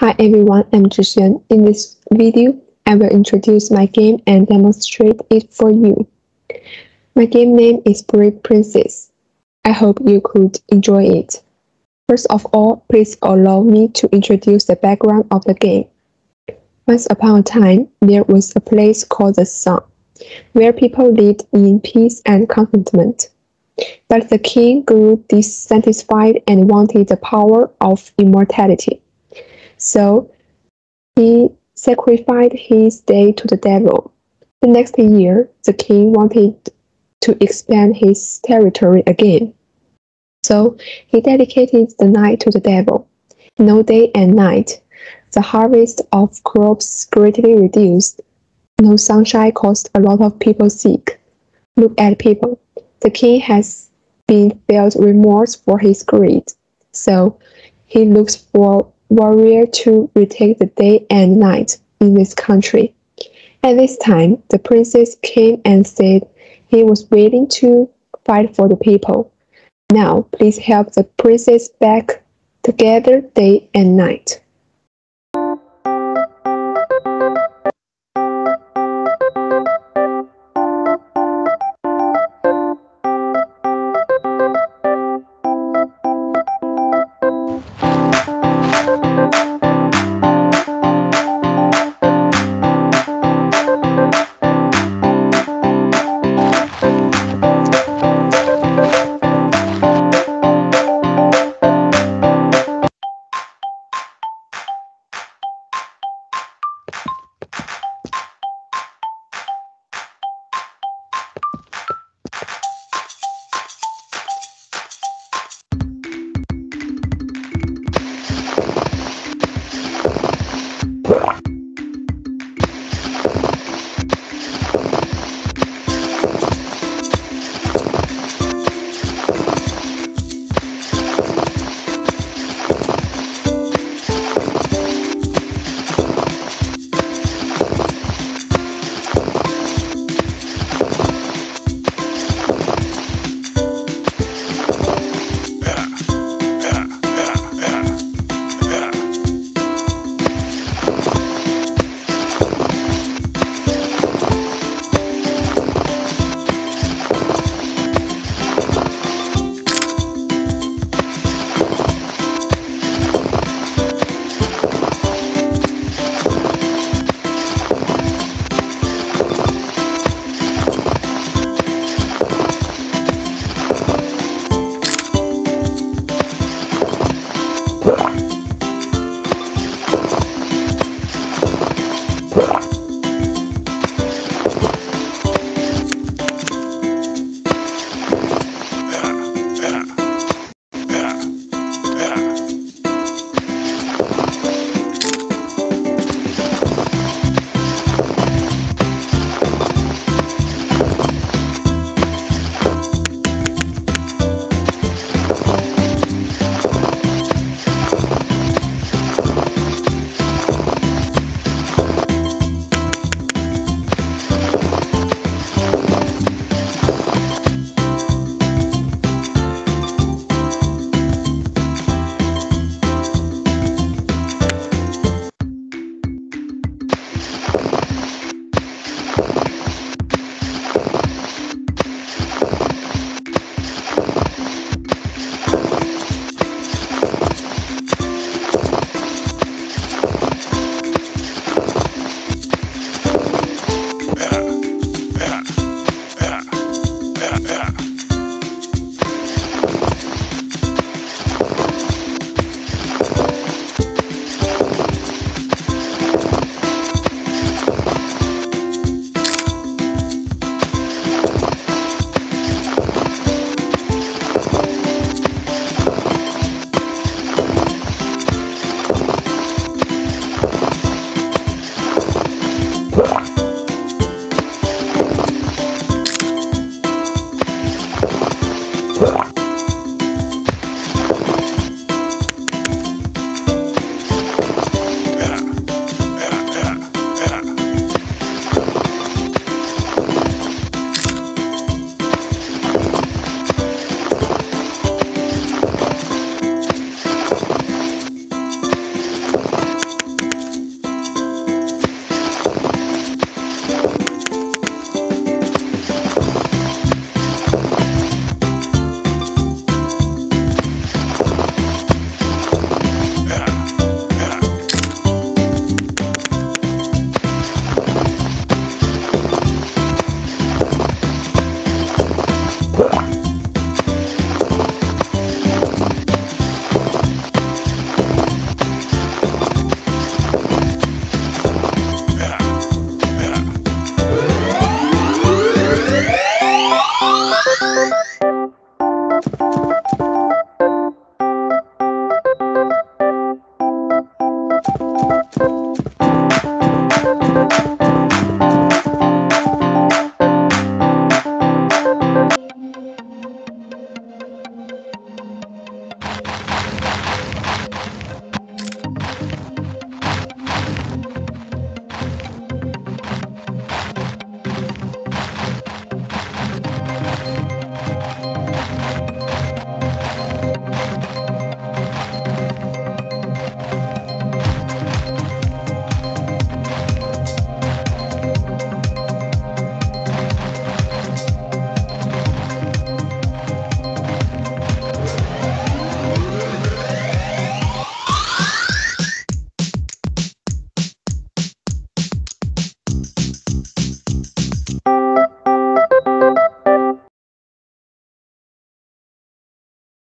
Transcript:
Hi everyone, I'm Zhixuan. In this video, I will introduce my game and demonstrate it for you. My game name is Brave Princess. I hope you could enjoy it. First of all, please allow me to introduce the background of the game. Once upon a time, there was a place called the Sun, where people lived in peace and contentment. But the king grew dissatisfied and wanted the power of immortality. So he sacrificed his day to the devil. The next year, the king wanted to expand his territory again. So he dedicated the night to the devil. No day and night. The harvest of crops greatly reduced. No sunshine caused a lot of people sick. Look at people. The king has been felt remorse for his greed. So he looks for warrior to retake the day and night in this country. At this time, the princess came and said he was willing to fight for the people. Now, please help the princess back together day and night.